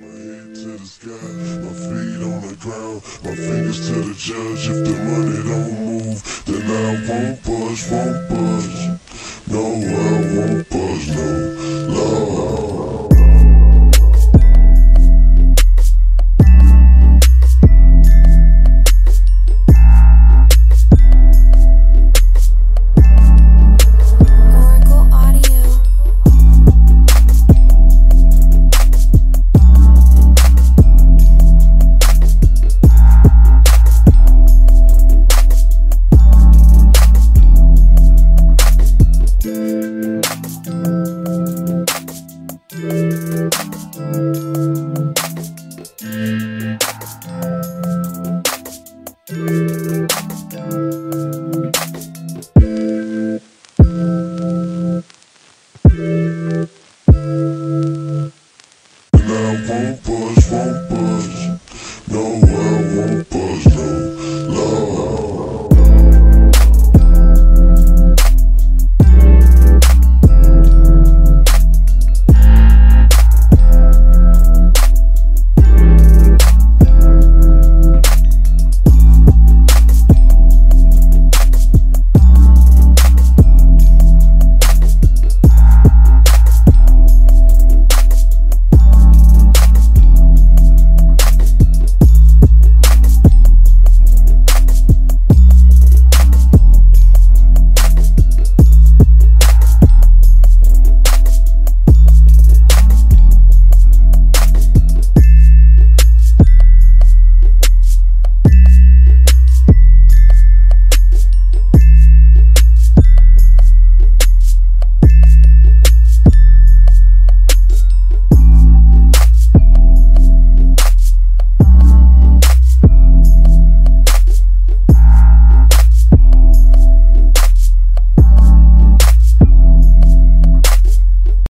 To the sky, my feet on the ground, my fingers to the judge. If the money don't move, then I won't budge, won't budge. No, And I